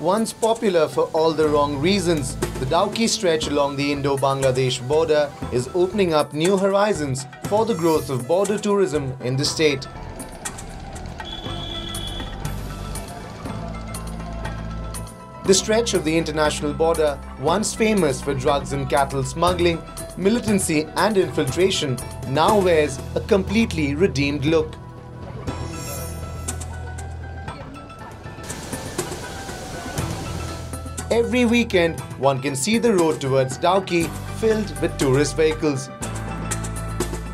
once popular for all the wrong reasons, the Dawki stretch along the Indo-Bangladesh border is opening up new horizons for the growth of border tourism in the state. The stretch of the international border, once famous for drugs and cattle smuggling, militancy and infiltration, now wears a completely redeemed look. Every weekend, one can see the road towards Dawki filled with tourist vehicles.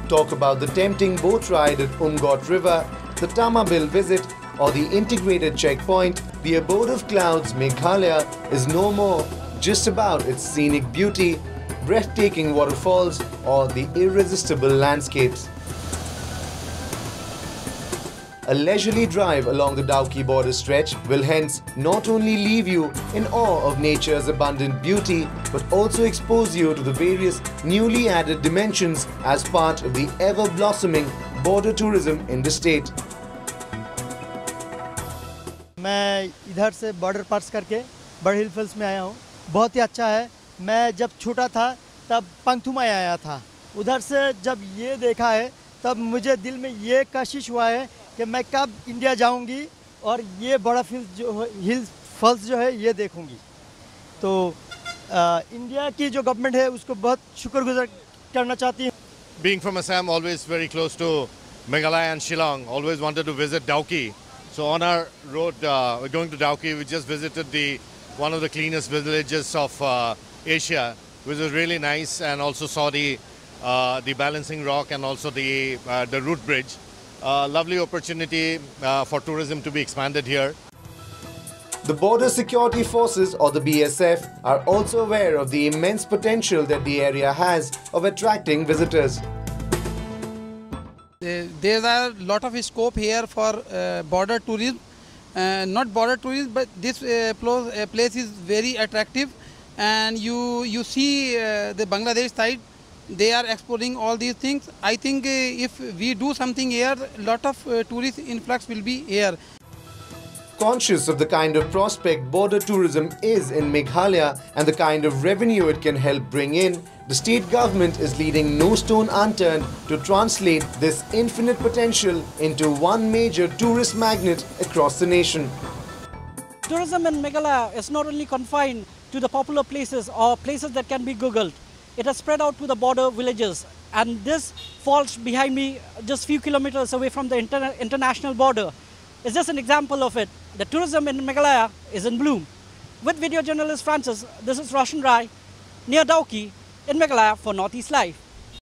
Talk about the tempting boat ride at Umgot River, the Tamabil visit, or the integrated checkpoint, the abode of clouds, Meghalaya, is no more just about its scenic beauty, breathtaking waterfalls, or the irresistible landscapes. A leisurely drive along the Dawki border stretch will hence not only leave you in awe of nature's abundant beauty, but also expose you to the various newly added dimensions as part of the ever-blossoming border tourism in the state. मैं इधर से border पार्स करके bird हिल false में आया हूँ। बहुत ही अच्छा है। मैं जब छोटा था तब पंथू में आया था। उधर से जब ये देखा है तब मुझे दिल में ये कशिश हुआ है कि मैं कब इंडिया जाऊँगी और ये बड़ा फिल्स जो हिल फल्स जो है ये देखूँगी। तो आ, इंडिया की जो गवर्नमेंट है उसको बहुत शुक्रगुजार करना चाहती हूँ। Being from Assam always very close to Meghalaya and Shillong always wanted to visit Dawki so on our road going to Dawki we just visited the one of the cleanest villages of Asia which is really nice and also saw the the balancing rock and also the the root bridge Uh, lovely opportunity uh, for tourism to be expanded here. The Border Security Forces or the BSF are also aware of the immense potential that the area has of attracting visitors. There are a lot of scope here for uh, border tourism uh, not border tourism but this uh, uh, place is very attractive and you you see uh, the bangladesh side they are exploring all these things i think uh, if we do something here lot of uh, tourist influx will be here Conscious of the kind of prospect border tourism is in Meghalaya and the kind of revenue it can help bring in, the state government is leaving no stone unturned to translate this infinite potential into one major tourist magnet across the nation. Tourism in Meghalaya is not only confined to the popular places or places that can be googled. It has spread out to the border villages and this falls behind me just few kilometers away from the interna- international border. It's just an example of it. The tourism in Meghalaya is in bloom. With video journalist Francis, this is Roshan Rai near Dawki in Meghalaya for Northeast Live.